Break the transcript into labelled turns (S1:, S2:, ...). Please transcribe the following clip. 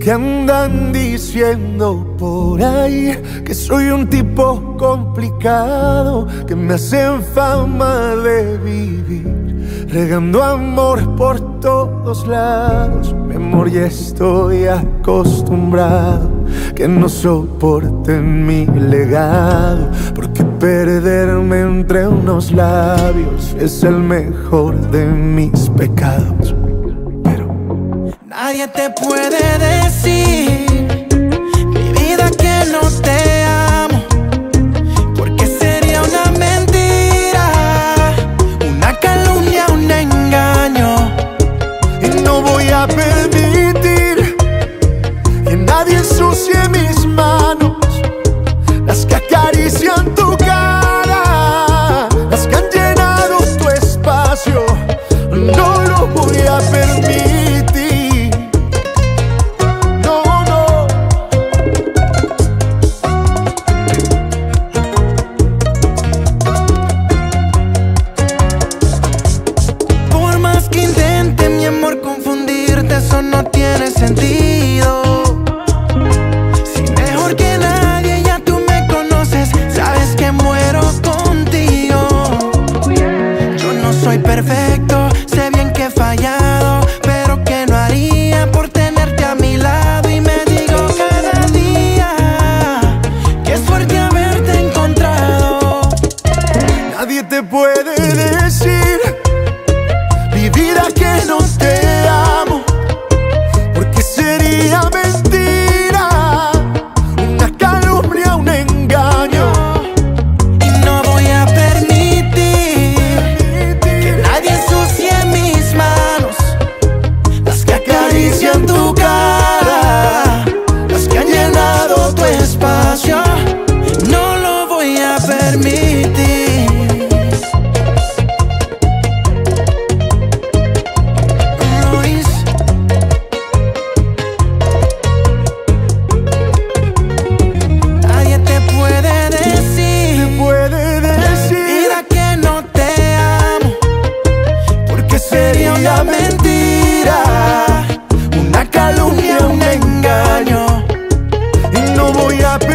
S1: que andan diciendo por ahí que soy un tipo complicado, que me hacen fama de vivir, regando amor por todos lados. Mi amor, ya estoy acostumbrado, que no soporten mi legado, porque perderme entre unos labios es el mejor de mis pecados.
S2: Nadie te puede decir, mi vida, que no te amo. Porque sería una mentira, una calumnia, un engaño.
S1: Y no voy a
S2: Si mejor que nadie ya tú me conoces, sabes que muero contigo. Yo no soy perfecto, sé bien que he fallado, pero que no haría por tenerte a mi lado. Y me digo cada día que es fuerte haberte encontrado.
S1: Nadie te puede
S2: y no